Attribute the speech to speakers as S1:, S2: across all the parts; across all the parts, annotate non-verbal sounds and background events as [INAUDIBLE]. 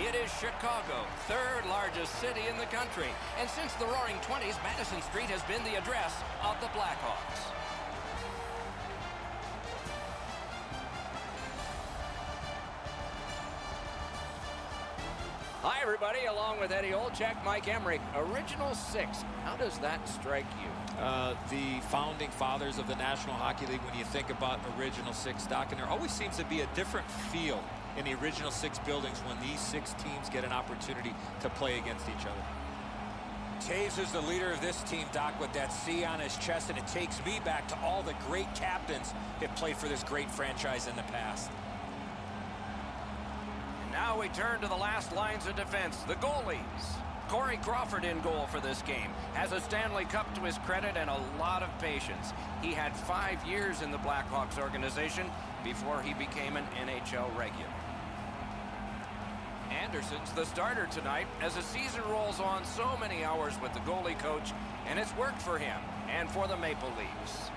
S1: it is Chicago, third largest city in the country. And since the Roaring 20s, Madison Street has been the address of the Blackhawks. Hi, everybody. Along with Eddie Olczyk, Mike Emrick. Original Six. How does that strike you?
S2: Uh, the founding fathers of the National Hockey League, when you think about Original Six, Doc, and there always seems to be a different feel in the Original Six buildings when these six teams get an opportunity to play against each other.
S3: Toews is the leader of this team, Doc, with that C on his chest, and it takes me back to all the great captains that played for this great franchise in the past.
S1: And Now we turn to the last lines of defense, the goalies. Corey Crawford in goal for this game. Has a Stanley Cup to his credit and a lot of patience. He had five years in the Blackhawks organization before he became an NHL regular. Anderson's the starter tonight as the season rolls on so many hours with the goalie coach, and it's worked for him and for the Maple Leafs.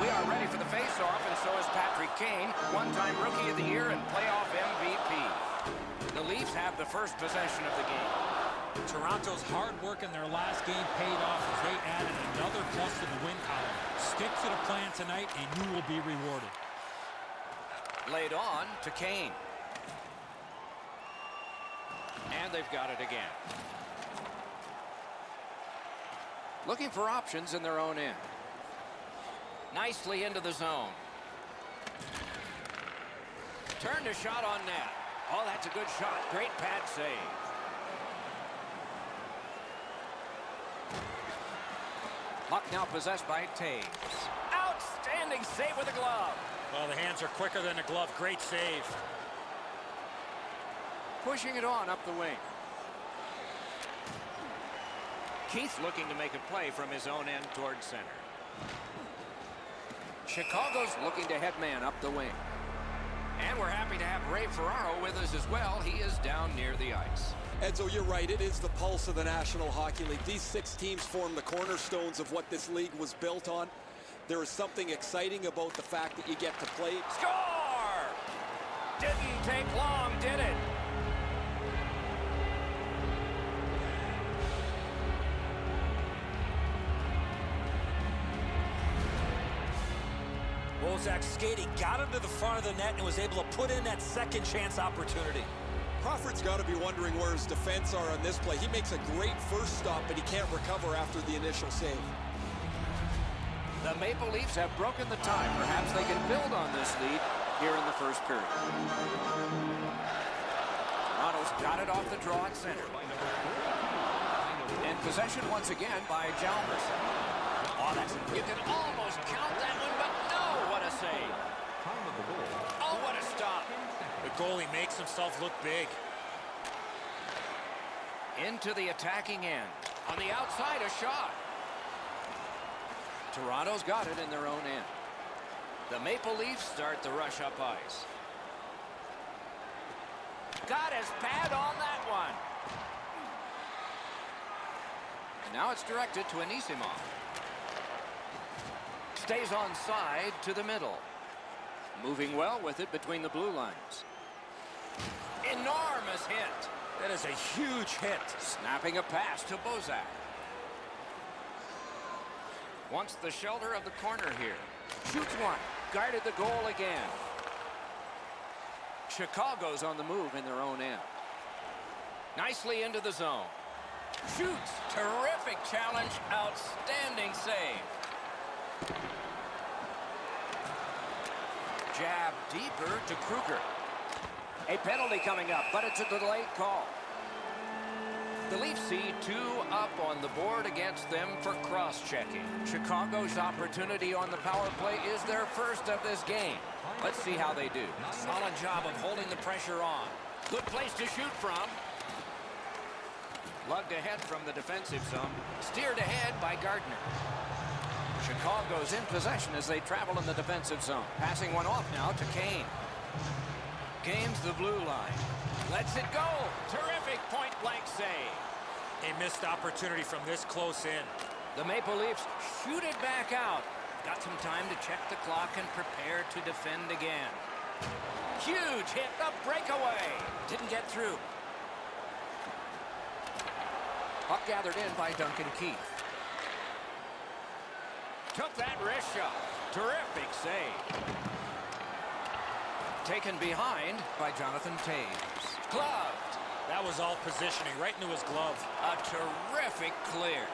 S1: We are ready for the face-off, and so is Patrick Kane, one-time Rookie of the Year and playoff MVP. The Leafs have the first possession of the game.
S4: Toronto's hard work in their last game paid off as they added another plus to the win column. Stick to the plan tonight, and you will be rewarded.
S1: Laid on to Kane. And they've got it again. Looking for options in their own end. Nicely into the zone. Turned a shot on net. Oh, that's a good shot. Great pad save. Puck now possessed by Toews. Outstanding save with a glove.
S3: Well, the hands are quicker than the glove. Great save.
S1: Pushing it on up the wing. Keith looking to make a play from his own end towards center. Chicago's looking to head man up the wing. And we're happy to have Ray Ferraro with us as well. He is down near the ice.
S5: Edzo, you're right. It is the pulse of the National Hockey League. These six teams form the cornerstones of what this league was built on. There is something exciting about the fact that you get to play.
S1: Score! Didn't take long, did it?
S3: Bozak skating got him to the front of the net and was able to put in that second chance opportunity.
S5: Crawford's got to be wondering where his defense are on this play. He makes a great first stop, but he can't recover after the initial save.
S1: The Maple Leafs have broken the tie. Perhaps they can build on this lead here in the first period. Toronto's got it off the draw at center. And possession once again by Chalmers. Oh, that's, you can almost count that one, but no, what a save. Oh, what a stop.
S3: The goalie makes himself look big.
S1: Into the attacking end. On the outside, a shot. Toronto's got it in their own end. The Maple Leafs start the rush up ice. Got his pad on that one. And now it's directed to Anisimov. Stays on side to the middle. Moving well with it between the blue lines. Enormous hit.
S3: That is a huge hit.
S1: Snapping a pass to Bozak. Wants the shelter of the corner here. Shoots one. Guarded the goal again. Chicago's on the move in their own end. Nicely into the zone. Shoots. Terrific challenge. Outstanding save. Jab deeper to Kruger. A penalty coming up, but it's a delayed call. The Leafs see two up on the board against them for cross-checking. Chicago's opportunity on the power play is their first of this game. Let's see how they do. Solid job of holding the pressure on. Good place to shoot from. Lugged ahead from the defensive zone. Steered ahead by Gardiner. Chicago's in possession as they travel in the defensive zone. Passing one off now to Kane. Gains the blue line. Lets it go. Terrific point-blank save.
S3: A missed opportunity from this close in.
S1: The Maple Leafs shoot it back out. Got some time to check the clock and prepare to defend again. Huge hit, the breakaway. Didn't get through. Puck gathered in by Duncan Keith. Took that wrist shot. Terrific save. Taken behind by Jonathan Toews. Gloved.
S4: That was all positioning, right into his glove.
S1: A terrific clear.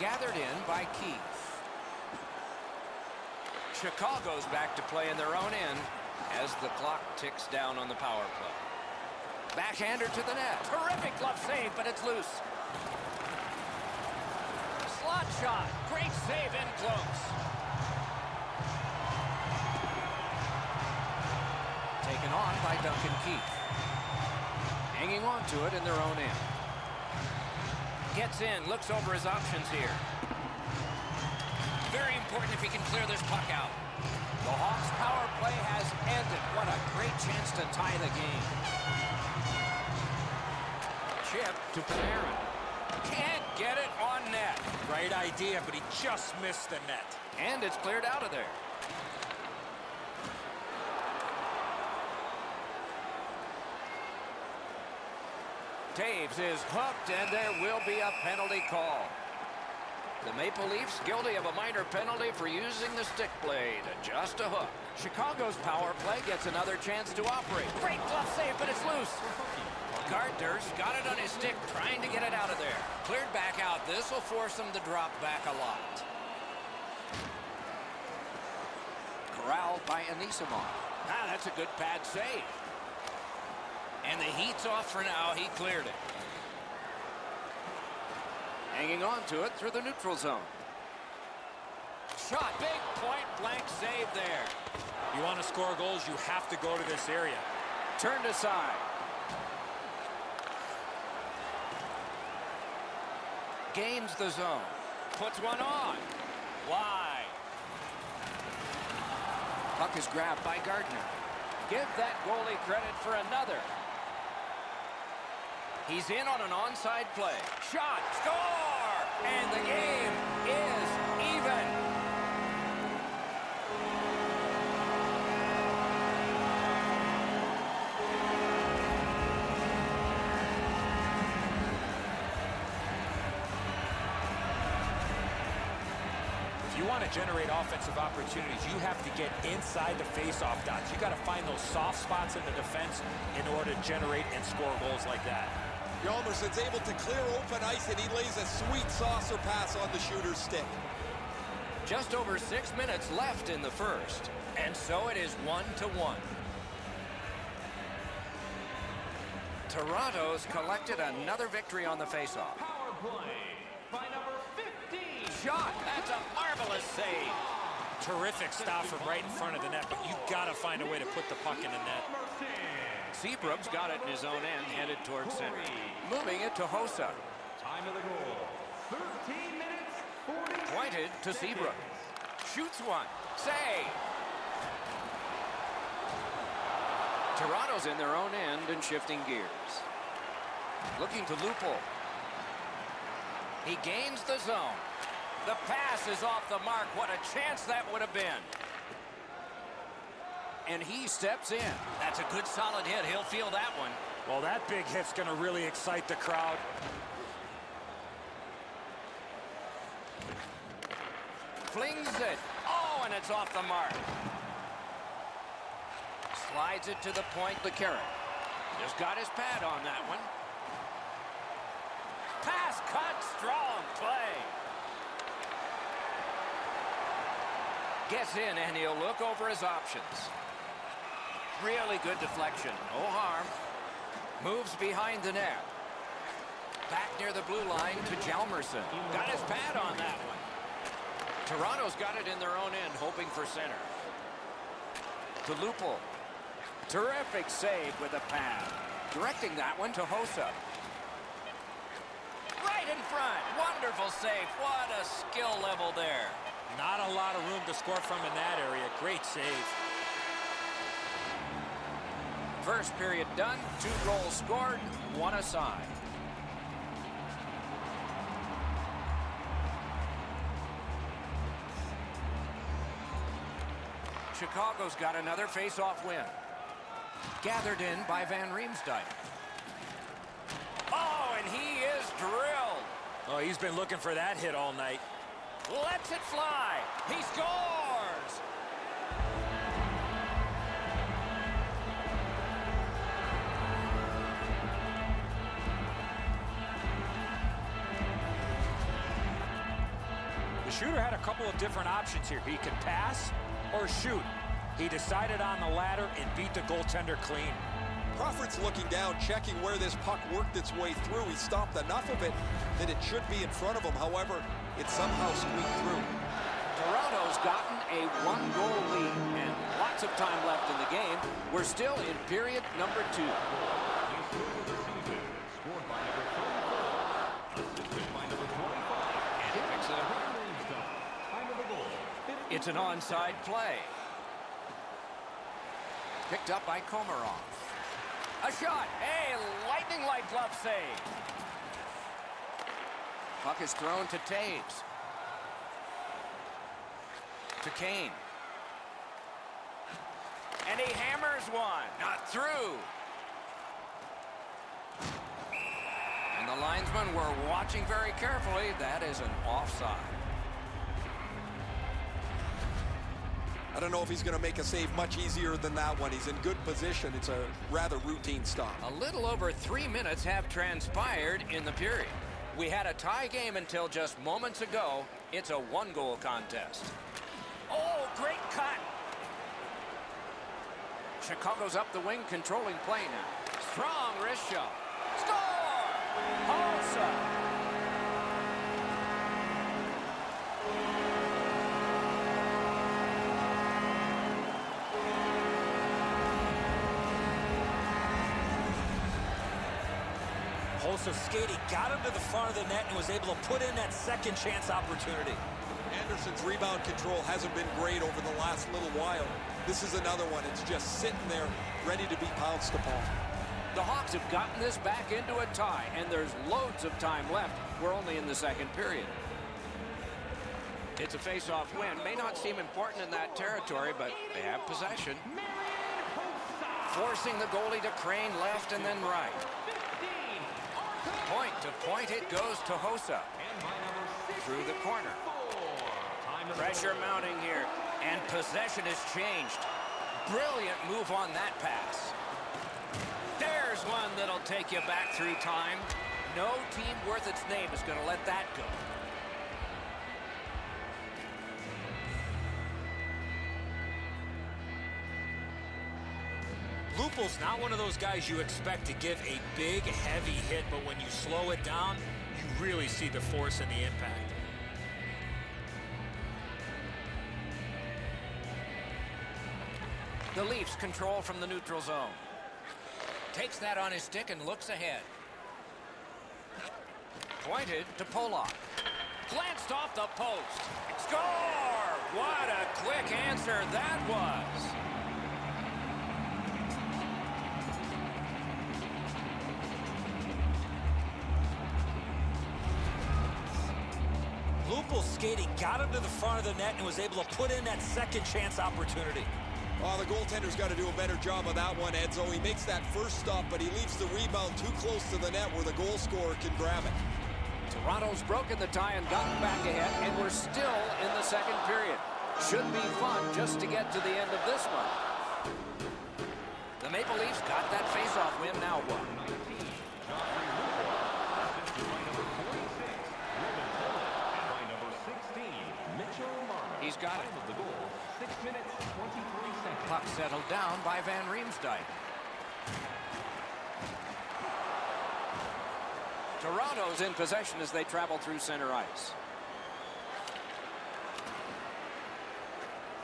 S1: Gathered in by Keith. Chicago's back to play in their own end as the clock ticks down on the power play. Backhander to the net. Terrific glove save, but it's loose. Slot shot. Great save in close. Taken on by Duncan Keith. Hanging on to it in their own end. Gets in, looks over his options here. Very important if he can clear this puck out. The Hawks power play has ended. What a great chance to tie the game. Chip to Panarin. Can't get it on net.
S3: Great idea, but he just missed the net.
S1: And it's cleared out of there. Toews is hooked, and there will be a penalty call. The Maple Leafs guilty of a minor penalty for using the stick blade. Just a hook. Chicago's power play gets another chance to operate. Great glove save, but it's loose. Gardiner's got it on his stick, trying to get it out of there. Cleared back out. This will force him to drop back a lot. Corralled by Anisimov. Ah, that's a good pad save. And the heat's off for now. He cleared it. Hanging on to it through the neutral zone. Shot. Big point blank save there.
S4: You want to score goals, you have to go to this area.
S1: Turned aside. Gains the zone. Puts one on. Wide. Puck is grabbed by Gardiner. Give that goalie credit for another. He's in on an onside play. Shot. Score! And the game is even.
S3: If you want to generate offensive opportunities, you have to get inside the face-off dots. You got to find those soft spots in the defense in order to generate and score goals like that.
S5: Hjalmarsson's able to clear open ice, and he lays a sweet saucer pass on the shooter's stick.
S1: Just over six minutes left in the first. And so it is one to one. Toronto's collected another victory on the faceoff.
S6: Power play by number 15.
S1: Shot. That's a marvelous save.
S3: Terrific stop from right in front of the net, but you got to find a way to put the puck in the net.
S1: Seabrook's got it in his own end, headed towards center. Moving it to Hossa.
S6: Time of the goal. 13 minutes, 40
S1: Pointed to Seabrook. Shoots one. Save. Toronto's in their own end and shifting gears. Looking to Lupul. He gains the zone. The pass is off the mark. What a chance that would have been. And he steps in. That's a good solid hit. He'll feel that one.
S3: Well, that big hit's going to really excite the crowd.
S1: Flings it. Oh, and it's off the mark. Slides it to the point, the carrot. Just got his pad on that one. Pass cut, strong play. Gets in, and he'll look over his options. Really good deflection. No harm. Moves behind the net. Back near the blue line to Hjalmarsson. Got his pad on that one. Toronto's got it in their own end, hoping for center. To Lupul. Terrific save with a pad. Directing that one to Hossa. Right in front. Wonderful save. What a skill level there.
S3: Not a lot of room to score from in that area. Great save.
S1: First period done. Two goals scored. One aside. Chicago's got another face-off win. Gathered in by Van Riemsdyk. Oh, and he is drilled.
S3: Oh, he's been looking for that hit all night.
S1: Let's it fly. He scores.
S3: Couple of different options here. He could pass or shoot. He decided on the latter and beat the goaltender clean.
S5: Crawford's looking down, checking where this puck worked its way through. He stopped enough of it that it should be in front of him. However, it somehow squeaked through.
S1: Toronto's gotten a one-goal lead and lots of time left in the game. We're still in period number two.
S6: He scored the season. Scored by number 34. Assisted by number 25.
S1: And he picks it up.
S6: Van Riemsdyk. Time of the goal. 50.
S1: It's an onside play. Picked up by Komarov. A shot. A lightning-like glove save. Puck is thrown to Toews. To Kane. And he hammers one. Not through. And the linesmen were watching very carefully. That is an offside.
S5: I don't know if he's going to make a save much easier than that one. He's in good position. It's a rather routine stop.
S1: A little over three minutes have transpired in the period. We had a tie game until just moments ago. It's a one-goal contest. Oh, great cut. Chicago's up the wing, controlling play now. Strong wrist shot. Score! Hossa!
S3: Holzer skating, got him to the front of the net and was able to put in that second chance opportunity.
S5: Anderson's rebound control hasn't been great over the last little while. This is another one. It's just sitting there, ready to be pounced upon.
S1: The Hawks have gotten this back into a tie, and there's loads of time left. We're only in the second period. It's a face-off win. May not seem important in that territory, but they have possession. Forcing the goalie to crane left and then right.
S6: 15.
S1: Point to point it goes to Hossa.
S6: And by number 64.
S1: Through the corner.
S6: Time of the
S1: Pressure mounting here, and possession has changed. Brilliant move on that pass. There's one that'll take you back through time. No team worth its name is going to let that go.
S3: Lupul's not one of those guys you expect to give a big, heavy hit, but when you slow it down, you really see the force and the impact.
S1: The Leafs control from the neutral zone. Takes that on his stick and looks ahead. Pointed to Polak. Glanced off the post. Score! What a quick answer that was.
S3: Skating, got him to the front of the net and was able to put in that second chance opportunity.
S5: Oh, the goaltender's got to do a better job of that one, Edzo. He makes that first stop, but he leaves the rebound too close to the net where the goal scorer can grab it.
S1: Toronto's broken the tie and gotten back ahead, and we're still in the second period. Should be fun just to get to the end of this one. The Maple Leafs got that faceoff win. Now what?
S6: 19. Joffrey Lupul. Assisted by number 46. Roman Polak. And by number 16. Mitchell Marner.
S1: He's got it.
S6: The goal. 6 minutes, 23 seconds.
S1: Puck settled down by Van Riemsdyk. Toronto's in possession as they travel through center ice.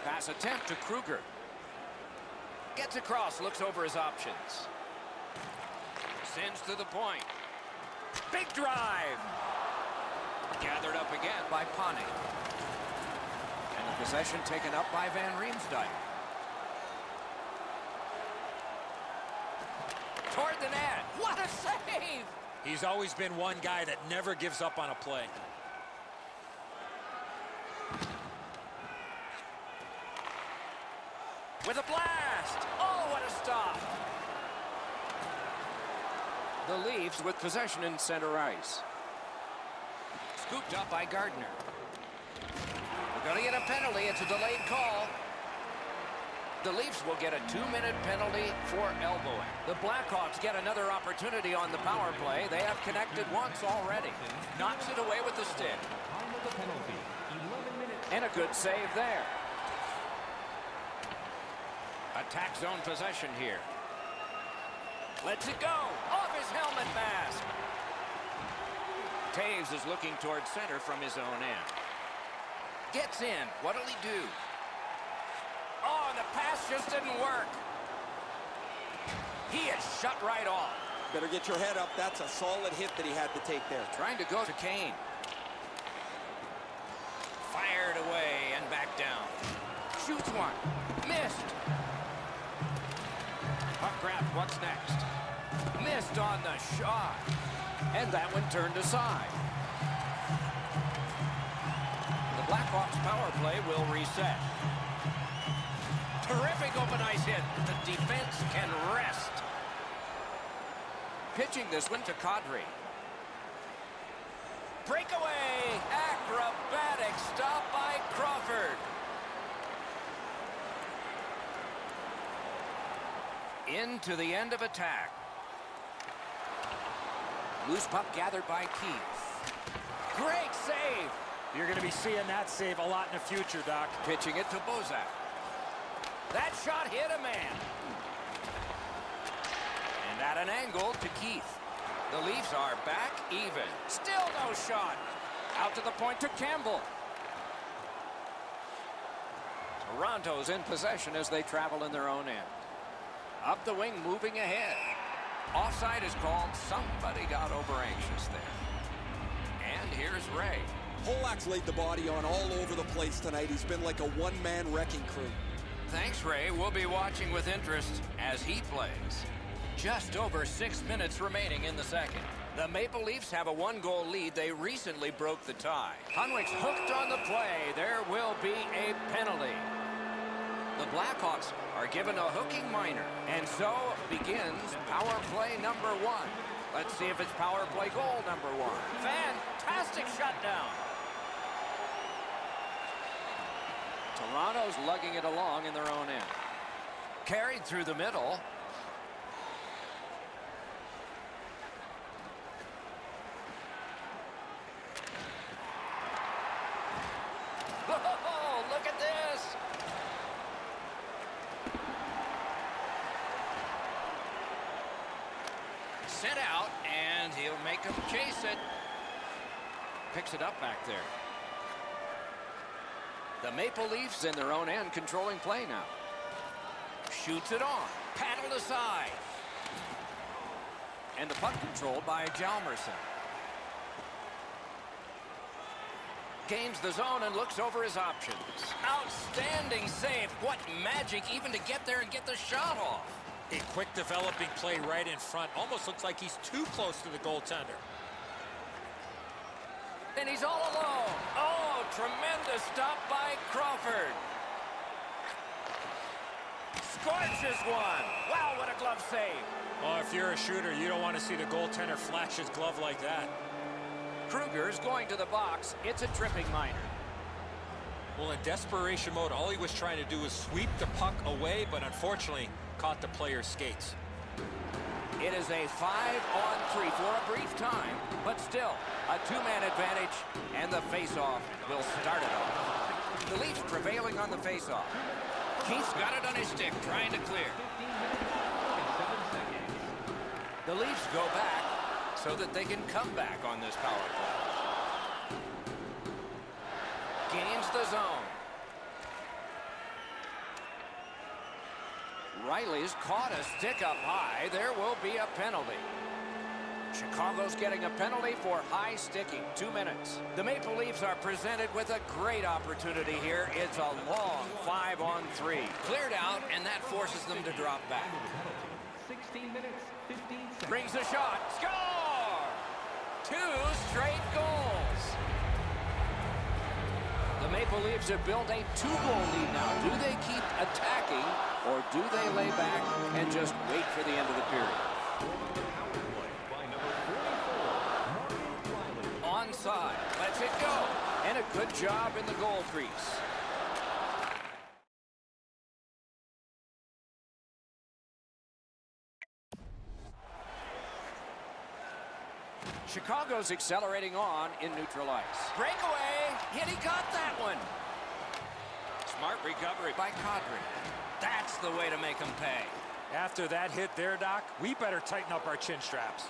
S1: Pass attempt to Kruger. Gets across, looks over his options. Sends to the point. Big drive. Gathered up again by Pane. Possession taken up by Van Riemsdyk. Toward the net. What a save!
S3: He's always been one guy that never gives up on a play.
S1: with a blast. Oh, what a stop. The Leafs with possession in center ice. Scooped up by Gardiner. Going to get a penalty. It's a delayed call. The Leafs will get a two-minute penalty for elbowing. The Blackhawks get another opportunity on the power play. They have connected once already. Knocks it away with the stick.
S6: Time of the penalty, 11 minutes.
S1: And a good save there. Attack zone possession here. Lets it go. Off his helmet mask. Toews is looking towards center from his own end. Gets in. What'll he do? Oh, and the pass just didn't work. He is shut right off.
S5: Better get your head up. That's a solid hit that he had to take there.
S1: Trying to go to Kane. Fired away and back down. Shoots one. Missed. Puck grab. What's next? Missed on the shot. And that one turned aside. Blackhawks power play will reset. Terrific open ice hit. The defense can rest. Pitching this one to Kadri. Breakaway! Acrobatic stop by Crawford. Into the end of attack. Loose puck gathered by Keith. Great save!
S4: You're going to be seeing that save a lot in the future, Doc.
S1: Pitching it to Bozak. That shot hit a man. And at an angle to Keith. The Leafs are back even. Still no shot. Out to the point to Campbell. Toronto's in possession as they travel in their own end. Up the wing, moving ahead. Offside is called. Somebody got over anxious there. And here's Ray.
S5: Polak's laid the body on all over the place tonight. He's been like a one-man wrecking crew.
S1: Thanks, Ray. We'll be watching with interest as he plays. Just over six minutes remaining in the second. The Maple Leafs have a one-goal lead. They recently broke the tie. Hunwick's hooked on the play. There will be a penalty. The Blackhawks are given a hooking minor. And so begins power play number one. Let's see if it's power play goal number one. Fantastic shutdown. Toronto's lugging it along in their own end. Carried through the middle. [LAUGHS] Oh, look at this. Sent out, and he'll make him chase it. Picks it up back there. The Maple Leafs in their own end controlling play now. Shoots it on. Paddled aside. And the puck controlled by Hjalmarsson. Gains the zone and looks over his options. Outstanding save. What magic even to get there and get the shot off.
S2: A quick developing play right in front. Almost looks like he's too close to the goaltender.
S1: And he's all alone. Oh, tremendous stop by Crawford. Scorches one. Wow, what a glove save.
S2: Oh, if you're a shooter, you don't want to see the goaltender flash his glove like that.
S1: Kruger's going to the box. It's a tripping minor.
S2: Well, in desperation mode, all he was trying to do was sweep the puck away, but unfortunately caught the player's skates.
S1: It is a five-on-three for a brief time, but still a two-man advantage, and the face-off will start it off. The Leafs prevailing on the face-off. Keith's got it on his stick, trying to clear.
S6: 15 minutes and 7 seconds.
S1: The Leafs go back so that they can come back on this power play. Gains the zone. Riley's caught a stick up high. There will be a penalty. Chicago's getting a penalty for high sticking. Two minutes. The Maple Leafs are presented with a great opportunity here. It's a long five on three. Cleared out, and that forces them to drop back.
S6: 16 minutes, 15 seconds.
S1: Brings the shot. Score! Two straight goals. The Maple Leafs have built a two-goal lead now. Do they keep attacking, or do they lay back and just wait for the end of the period? Onside. Let's it go. And a good job in the goal crease. Chicago's accelerating on in neutral ice. Breakaway. Hit, he caught that one. Smart recovery by Kadri. That's the way to make them pay.
S3: After that hit there, Doc, we better tighten up our chin straps.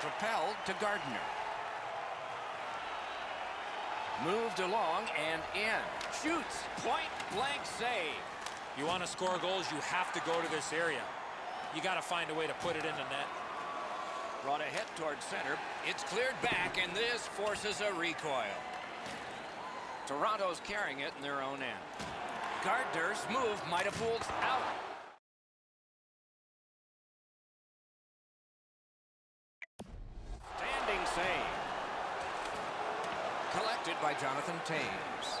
S1: Propelled to Gardiner. Moved along and in. Shoots. Point blank save.
S2: You want to score goals, you have to go to this area. You got to find a way to put it in the net.
S1: Brought ahead towards center. It's cleared back, and this forces a recoil. Toronto's carrying it in their own end. Gardiner's move might have pulled out. Standing save. Collected by Jonathan Toews.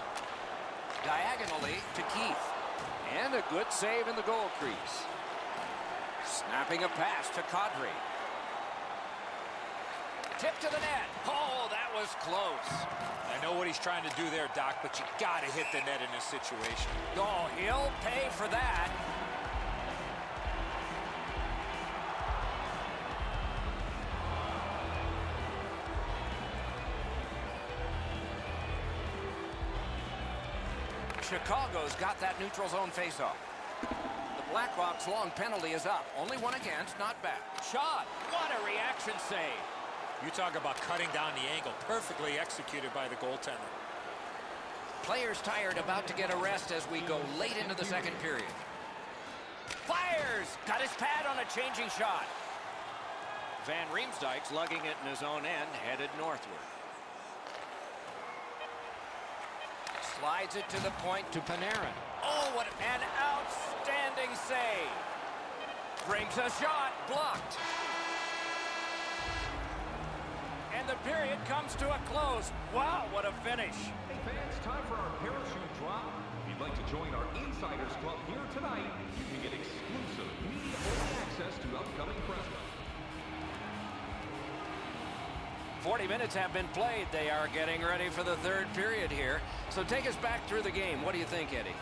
S1: Diagonally to Keith. And a good save in the goal crease. Snapping a pass to Kadri. Tip to the net. Oh, that was close.
S2: I know what he's trying to do there, Doc, but you got to hit the net in this situation.
S1: Oh, he'll pay for that. Chicago's got that neutral zone faceoff. The Blackhawks' long penalty is up. Only one against, not bad. Shot. What a reaction save.
S2: You talk about cutting down the angle. Perfectly executed by the goaltender.
S1: Players tired, about to get a rest as we go late into the second period. Fires! Got his pad on a changing shot. Van Riemsdyk's lugging it in his own end, headed northward. Slides it to the point to Panarin. Oh, what an outstanding save. Brings a shot, blocked. And the period comes to a close. Wow, what a finish.
S6: Hey fans, time for our parachute drop. If you'd like to join our Insiders Club here tonight, you can get exclusive media-only access to upcoming presents.
S1: 40 minutes have been played. They are getting ready for the third period here. So take us back through the game. What do you think, Eddie?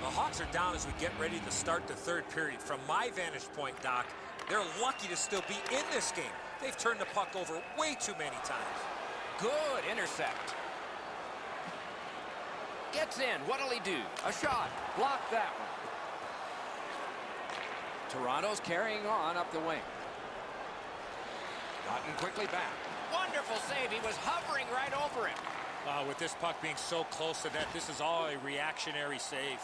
S2: The Hawks are down as we get ready to start the third period. From my vantage point, Doc, they're lucky to still be in this game. They've turned the puck over way too many times.
S1: Good intercept. Gets in. What'll he do? A shot. Block that one. Toronto's carrying on up the wing. Gotten quickly back. Wonderful save. He was hovering right over him.
S2: Uh, with this puck being so close to that, this is all a reactionary save.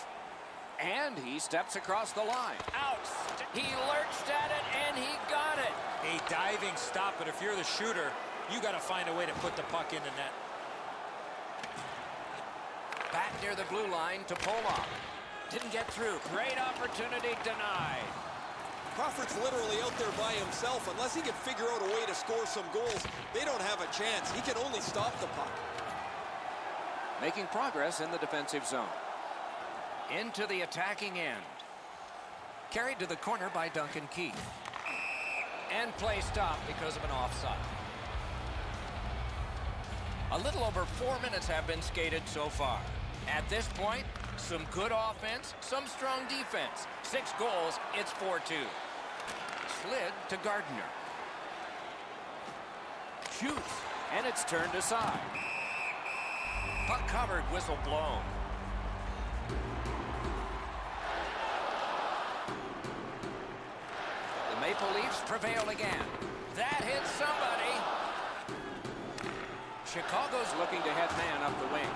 S1: And he steps across the line. Out. He lurched at it, and he got it.
S2: A diving stop, but if you're the shooter, you got to find a way to put the puck in the net.
S1: Back near the blue line to Polak. Didn't get through. Great opportunity denied.
S5: Crawford's literally out there by himself. Unless he can figure out a way to score some goals, they don't have a chance. He can only stop the puck.
S1: Making progress in the defensive zone. Into the attacking end. Carried to the corner by Duncan Keith. And play stopped because of an offside. A little over four minutes have been skated so far. At this point, some good offense, some strong defense. Six goals, it's 4-2. Slid to Gardiner. Shoots, and it's turned aside. Puck covered, whistle blown. The Maple Leafs prevail again. That hits somebody. Chicago's looking to head man up the wing.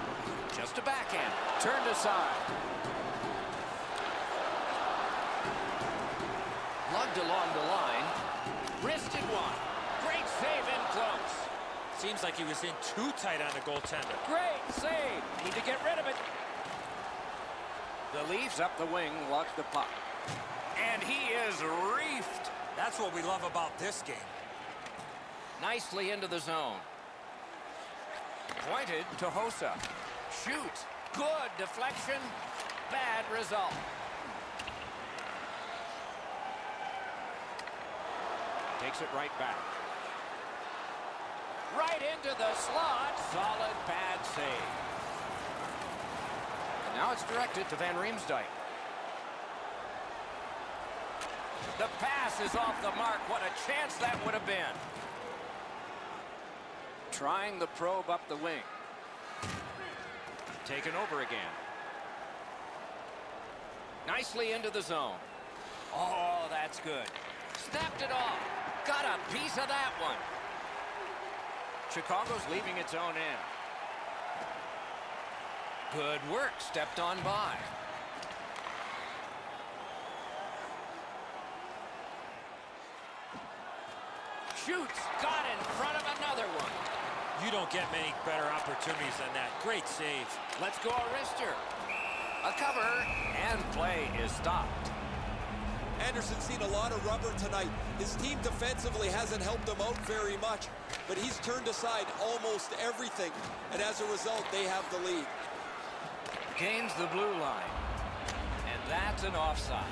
S1: Just a backhand. Turned aside. Lugged along the line. Wristed one. Great save in close.
S2: Seems like he was in too tight on the goaltender.
S1: Great save. Need to get rid of it. The Leafs up the wing lug the puck. And he is reefed.
S3: That's what we love about this game.
S1: Nicely into the zone. Pointed to Hossa. Shoots. Good deflection. Bad result. Takes it right back. Right into the slot. Solid bad save. And now it's directed to Van Riemsdyk. The pass is off the mark. What a chance that would have been. Trying the probe up the wing. Taken over again. Nicely into the zone. Oh, that's good. Snapped it off. Got a piece of that one. Chicago's leaving its own end. Good work. Stepped on by. Shoots. Got in front of another one.
S3: You don't get many better opportunities than that. Great save.
S1: Let's go, Arister. A cover, and play is stopped.
S5: Anderson's seen a lot of rubber tonight. His team defensively hasn't helped him out very much, but he's turned aside almost everything, and as a result, they have the lead.
S1: Gains the blue line, and that's an offside.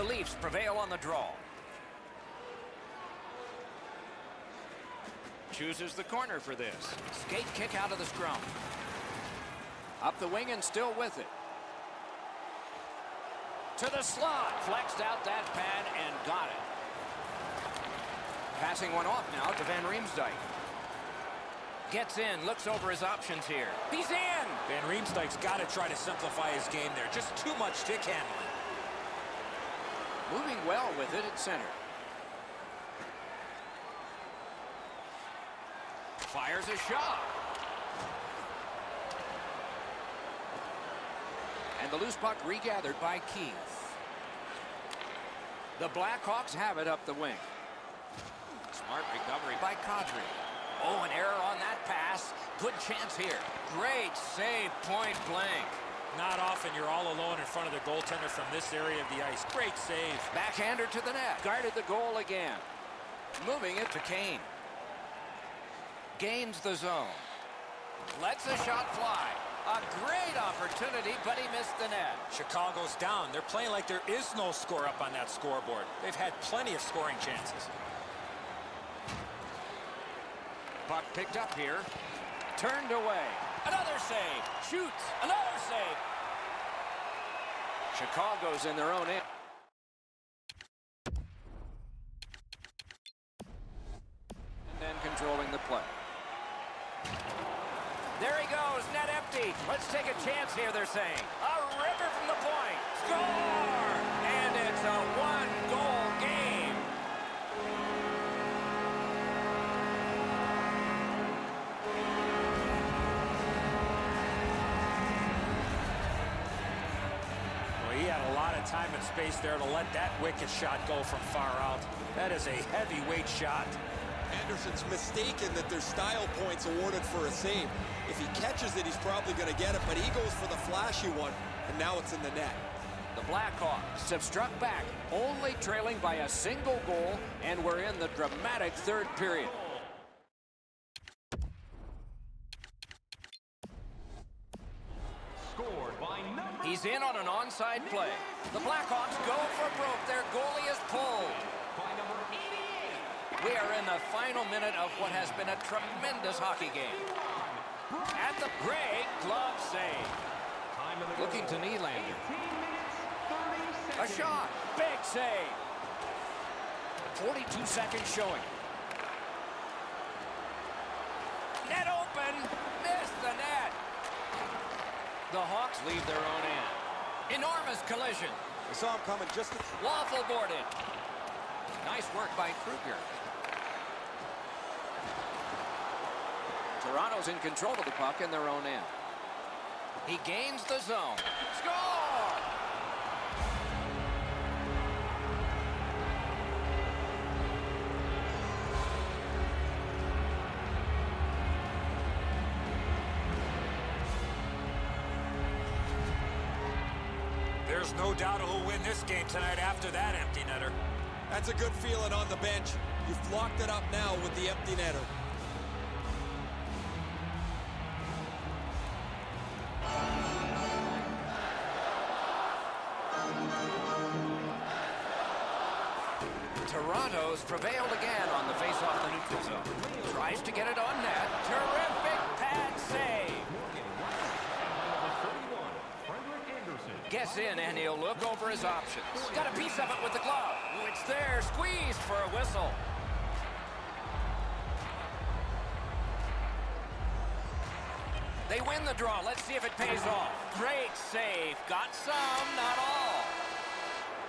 S1: The Leafs prevail on the draw. Chooses the corner for this. Skate kick out of the scrum. Up the wing and still with it. To the slot. Flexed out that pad and got it. Passing one off now to Van Riemsdyk. Gets in, looks over his options here. He's in!
S3: Van Riemsdyk's got to try to simplify his game there. Just too much stick handling.
S1: Moving well with it at center. Fires a shot. And the loose puck regathered by Keith. The Blackhawks have it up the wing. Smart recovery by Kadri. Oh, an error on that pass. Good chance here. Great save, point blank.
S3: Not often you're all alone in front of the goaltender from this area of the ice. Great save.
S1: Backhander to the net. Guarded the goal again. Moving it to Kane. Gains the zone. Lets the shot fly. A great opportunity, but he missed the net.
S3: Chicago's down. They're playing like there is no score up on that scoreboard. They've had plenty of scoring chances.
S1: Puck picked up here. Turned away. Another save. Shoots. Another save. Chicago's in their own end. And then controlling the play. There he goes, net empty. Let's take a chance here, they're saying. A ripper from the point. Score!
S3: Space there to let that wicked shot go from far out. That is a heavyweight shot.
S5: Anderson's mistaken that there's style points awarded for a save. If he catches it, he's probably going to get it, but he goes for the flashy one, and now it's in the net.
S1: The Blackhawks have struck back, only trailing by a single goal, and we're in the dramatic third period.
S6: Scored by number
S1: He's in on an onside play. The Blackhawks go for broke. Their goalie is pulled.
S6: by number 88.
S1: We are in the final minute of what has been a tremendous hockey game. At the break, glove save. Looking to Nylander.
S6: 18 minutes, 30
S1: A shot. Big save. 42 seconds showing. Net open. Missed the net. The Hawks leave their own end. Enormous collision.
S5: I saw him coming just
S1: Waffle boarded. Nice work by Kruger. Toronto's in control of the puck in their own end. He gains the zone. Score!
S3: This game tonight after that empty netter.
S5: That's a good feeling on the bench. You've locked it up now with the empty netter.
S1: Toronto's prevailed again on the face-off the neutral zone. Tries to get it on net. Terrific pad save. Gets in and he'll look over his options. Got a piece of it with the glove. It's there. Squeezed for a whistle. They win the draw. Let's see if it pays off. Great save. Got some, not all.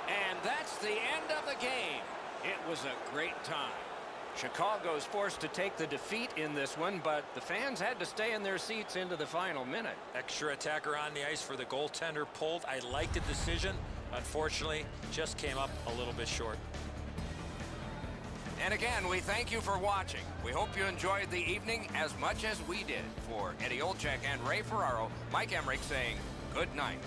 S1: And that's the end of the game. It was a great time. Chicago's forced to take the defeat in this one, but the fans had to stay in their seats into the final minute.
S3: Extra attacker on the ice for the goaltender pulled. I like the decision. Unfortunately, just came up a little bit short.
S1: And again, we thank you for watching. We hope you enjoyed the evening as much as we did. For Eddie Olczyk and Ray Ferraro, Mike Emrick saying good night.